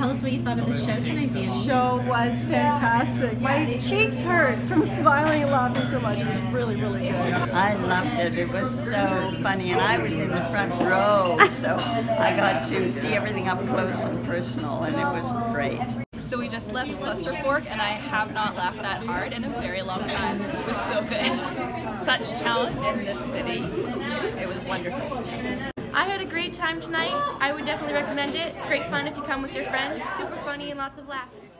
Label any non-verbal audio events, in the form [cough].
tell us what you thought of the show tonight, Dan. Show was fantastic. My cheeks hurt from smiling and laughing so much. It was really, really good. I loved it. It was so funny, and I was in the front row, so I got to see everything up close and personal, and it was great. So we just left Klusterfork, and I have not laughed that hard in a very long time. It was so good. [laughs] Such talent in this city. It was wonderful. I had a great time tonight. I would definitely recommend it. It's great fun if you come with your friends. Super funny and lots of laughs.